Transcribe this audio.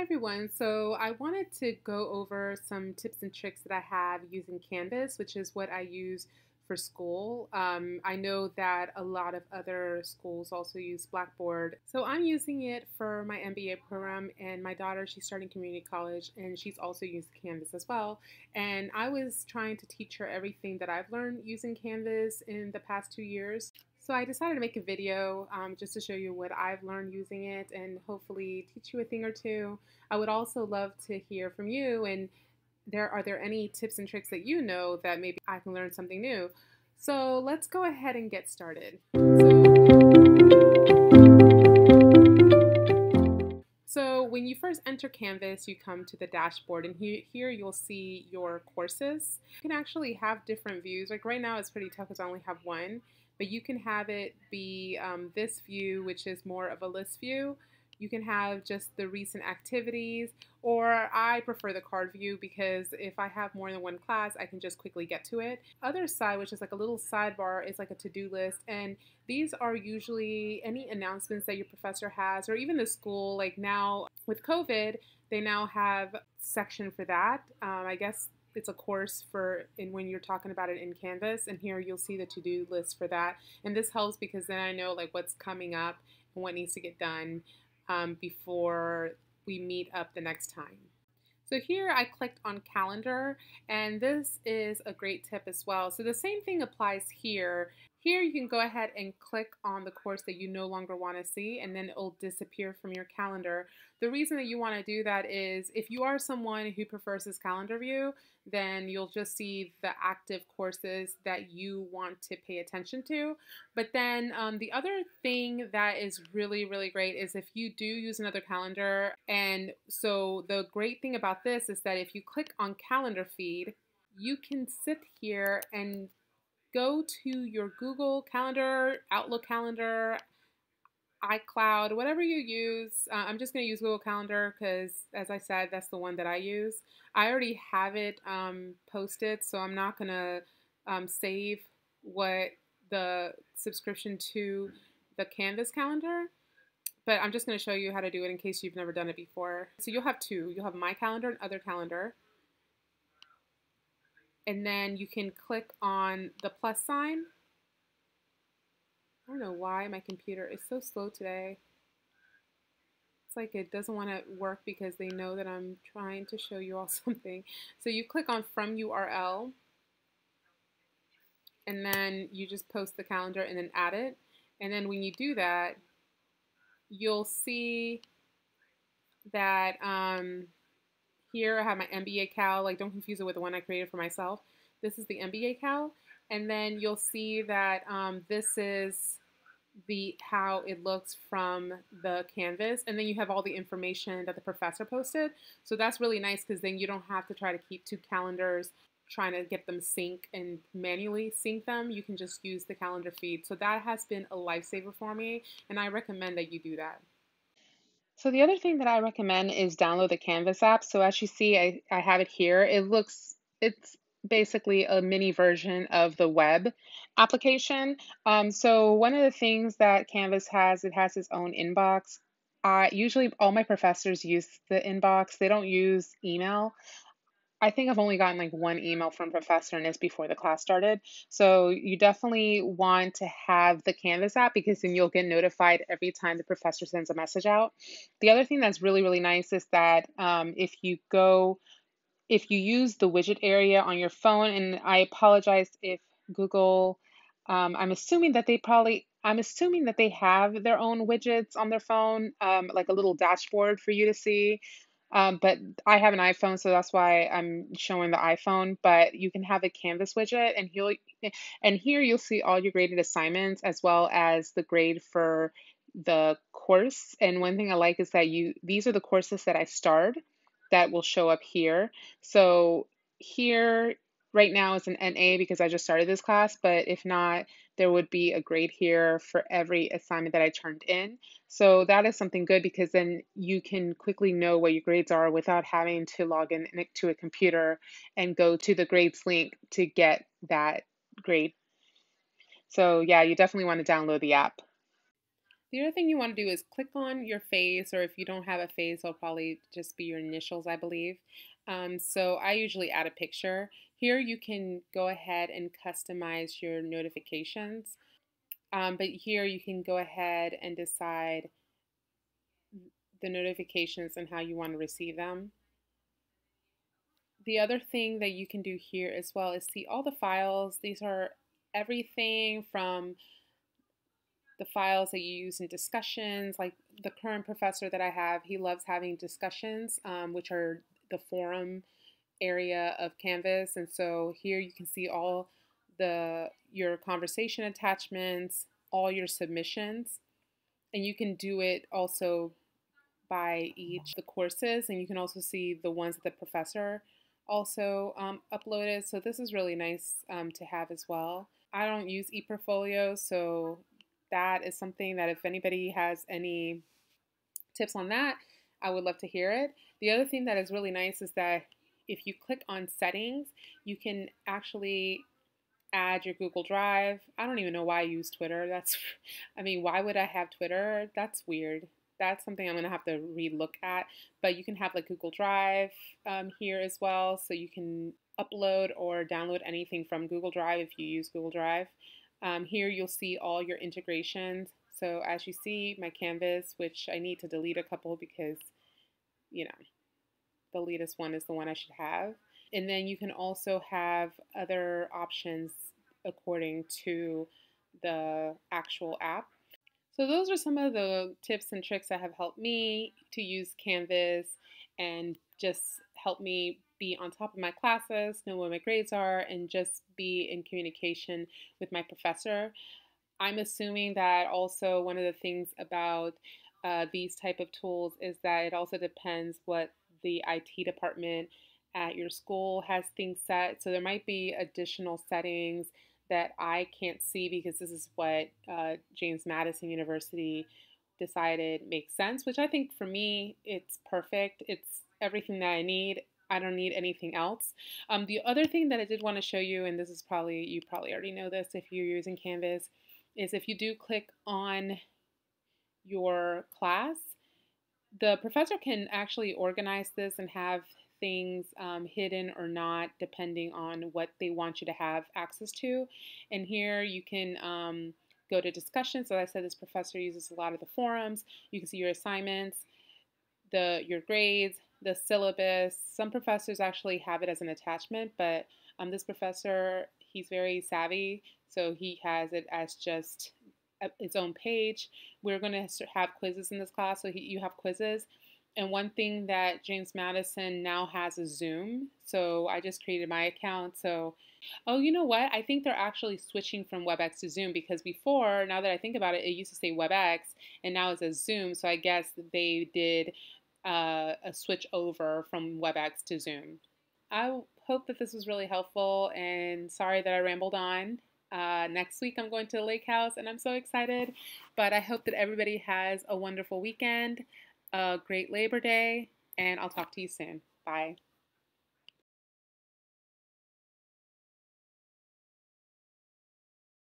Hi everyone. So I wanted to go over some tips and tricks that I have using Canvas, which is what I use for school. Um, I know that a lot of other schools also use Blackboard. So I'm using it for my MBA program and my daughter, she's starting community college and she's also used Canvas as well. And I was trying to teach her everything that I've learned using Canvas in the past two years. So I decided to make a video um, just to show you what I've learned using it and hopefully teach you a thing or two. I would also love to hear from you and there are there any tips and tricks that you know that maybe I can learn something new. So let's go ahead and get started. So when you first enter Canvas, you come to the dashboard and here you'll see your courses. You can actually have different views. Like right now it's pretty tough because I only have one but you can have it be um, this view, which is more of a list view. You can have just the recent activities, or I prefer the card view because if I have more than one class, I can just quickly get to it. Other side, which is like a little sidebar, is like a to-do list, and these are usually any announcements that your professor has, or even the school. Like now with COVID, they now have section for that. Um, I guess it's a course for in when you're talking about it in Canvas and here you'll see the to-do list for that and this helps because then I know like what's coming up and what needs to get done um, before we meet up the next time. So here I clicked on calendar and this is a great tip as well. So the same thing applies here here you can go ahead and click on the course that you no longer want to see and then it will disappear from your calendar. The reason that you want to do that is if you are someone who prefers this calendar view, then you'll just see the active courses that you want to pay attention to. But then um, the other thing that is really, really great is if you do use another calendar. And so the great thing about this is that if you click on calendar feed, you can sit here and go to your Google Calendar, Outlook Calendar, iCloud, whatever you use. Uh, I'm just going to use Google Calendar because, as I said, that's the one that I use. I already have it um, posted, so I'm not going to um, save what the subscription to the Canvas calendar. But I'm just going to show you how to do it in case you've never done it before. So you'll have two. You'll have My Calendar and Other Calendar and then you can click on the plus sign. I don't know why my computer is so slow today. It's like it doesn't want to work because they know that I'm trying to show you all something. So you click on from URL and then you just post the calendar and then add it. And then when you do that, you'll see that um, here I have my MBA Cal, like don't confuse it with the one I created for myself. This is the MBA Cal. And then you'll see that um, this is the how it looks from the canvas and then you have all the information that the professor posted so that's really nice because then you don't have to try to keep two calendars trying to get them sync and manually sync them you can just use the calendar feed so that has been a lifesaver for me and I recommend that you do that so the other thing that I recommend is download the Canvas app. So as you see, I, I have it here. It looks, it's basically a mini version of the web application. Um, so one of the things that Canvas has, it has its own inbox. Uh, usually all my professors use the inbox. They don't use email. I think I've only gotten like one email from professor and it's before the class started. So you definitely want to have the Canvas app because then you'll get notified every time the professor sends a message out. The other thing that's really, really nice is that um, if you go, if you use the widget area on your phone, and I apologize if Google, um, I'm assuming that they probably, I'm assuming that they have their own widgets on their phone, um, like a little dashboard for you to see. Um, but I have an iPhone, so that's why I'm showing the iPhone. But you can have a Canvas widget, and he'll and here you'll see all your graded assignments as well as the grade for the course. And one thing I like is that you these are the courses that I starred that will show up here. So here right now it's an NA because I just started this class, but if not, there would be a grade here for every assignment that I turned in. So that is something good because then you can quickly know what your grades are without having to log in to a computer and go to the grades link to get that grade. So yeah, you definitely want to download the app. The other thing you want to do is click on your face, or if you don't have a face, it'll probably just be your initials, I believe. Um, so I usually add a picture. Here you can go ahead and customize your notifications. Um, but here you can go ahead and decide the notifications and how you want to receive them. The other thing that you can do here as well is see all the files. These are everything from the files that you use in discussions. Like the current professor that I have, he loves having discussions, um, which are the forum area of Canvas. And so here you can see all the your conversation attachments, all your submissions, and you can do it also by each the courses, and you can also see the ones that the professor also um, uploaded. So this is really nice um, to have as well. I don't use ePortfolio, so that is something that if anybody has any tips on that, I would love to hear it. The other thing that is really nice is that if you click on settings, you can actually add your Google Drive. I don't even know why I use Twitter. That's, I mean, why would I have Twitter? That's weird. That's something I'm going to have to relook at. But you can have like Google Drive um, here as well. So you can upload or download anything from Google Drive if you use Google Drive. Um, here you'll see all your integrations. So as you see, my canvas, which I need to delete a couple because, you know, the latest one is the one I should have. And then you can also have other options according to the actual app. So those are some of the tips and tricks that have helped me to use Canvas and just help me be on top of my classes, know what my grades are, and just be in communication with my professor. I'm assuming that also one of the things about uh, these type of tools is that it also depends what the IT department at your school has things set. So there might be additional settings that I can't see because this is what uh, James Madison University decided makes sense, which I think for me, it's perfect. It's everything that I need. I don't need anything else. Um, the other thing that I did want to show you, and this is probably, you probably already know this if you're using Canvas, is if you do click on your class, the professor can actually organize this and have things um, hidden or not depending on what they want you to have access to. And here you can um, go to discussions. So I said this professor uses a lot of the forums. You can see your assignments, the your grades, the syllabus. Some professors actually have it as an attachment, but um, this professor, he's very savvy, so he has it as just its own page. We're going to have quizzes in this class, so he, you have quizzes. And one thing that James Madison now has is Zoom. So I just created my account. So, oh, you know what? I think they're actually switching from WebEx to Zoom because before, now that I think about it, it used to say WebEx and now it says Zoom. So I guess they did uh, a switch over from WebEx to Zoom. I hope that this was really helpful and sorry that I rambled on. Uh, next week, I'm going to the lake house and I'm so excited. But I hope that everybody has a wonderful weekend, a great Labor Day, and I'll talk to you soon. Bye.